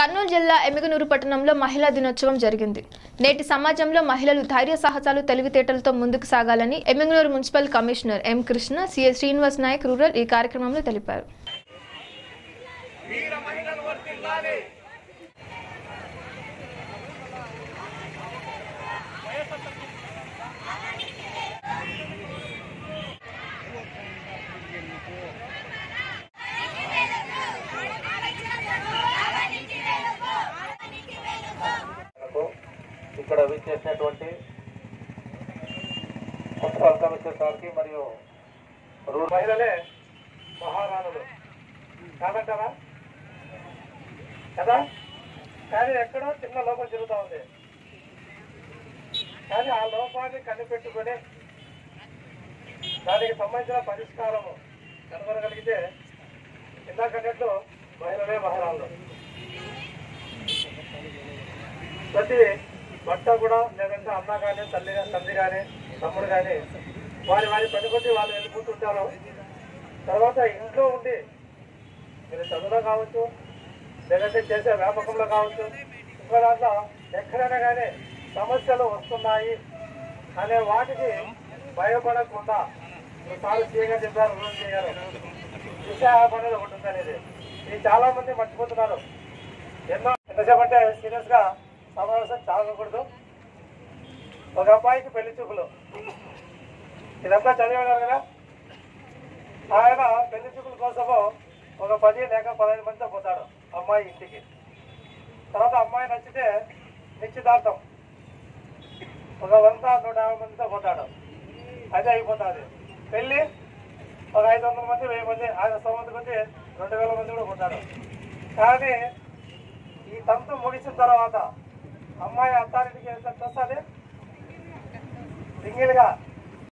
కర్నూలు జిల్లా ఎమిగనూరు పట్టణంలో మహిళా దినోత్సవం జరిగింది. నేటి సమాజంలో మహిళలు ధైర్య సాహసాలు తెలివితేటలతో ముందుకు సాగాలని Emmiganur municipal commissioner M Krishna CS Srinivas Nayak rural ఈ కార్యక్రమంలో తెలిపారు. విచ్చేసినటువంటి మున్సిపల్ కమిషనర్ సార్కి మరియు రూరల్ మహిళలే మహారాణులు. కాదంటారా కదా? కానీ ఎక్కడో చిన్న లోపం జరుగుతూ ఉంది. కానీ ఆ లోపాన్ని కనిపెట్టుకొని దానికి సంబంధించిన పరిష్కారము కనుగొనగలిగితే ఇందాకన్నట్లు మహిళలే మహారాణులు. ప్రతి భర్త కూడా లేదంటే అమ్మ కానీ తల్లి కానీ తండ్రి కానీ తమ్ముడు కానీ వారి వారి పని కొద్ది వాళ్ళు వెళ్ళిపోతుంటారు తర్వాత ఇంట్లో ఉండి మీరు చదువులో కావచ్చు లేదంటే చేసే వ్యాపకంలో కావచ్చు ఇంకో దాంట్లో ఎక్కడైనా కానీ సమస్యలు వస్తున్నాయి అనే వాటికి భయపడకుండా సార్ చేయగా చెప్పారు రూల్ చేయారు. దిశ యాప్ అనేది ఒకటి ఉంది అనేది ఇది చాలా మంది మర్చిపోతున్నారు. ఎన్నో ఎంతసేపు అంటే సమావేశం చాలకూడదు. ఒక అబ్బాయికి పెళ్ళి చూపులు. ఇదంతా చదివేవారు కదా? ఆయన పెళ్ళి చూపుల కోసము ఒక పది లేక పదహైదు మందితో పోతాడు అమ్మాయి ఇంటికి. తర్వాత అమ్మాయి నచ్చితే నిశ్చితార్థం. ఒక వంద నూట యాభై మందితో పోతాడు. అదే అయిపోతుంది. పెళ్ళి ఒక ఐదు వందల మంది వెయ్యి మంది ఆయన సంవత్సరం మంది రెండు వేల మంది కూడా పోతాడు. కానీ ఈ తంతు ముగిసిన తర్వాత అమ్మాయి అత్తారింటికి ఎంత వస్తుంది సింగిల్గా?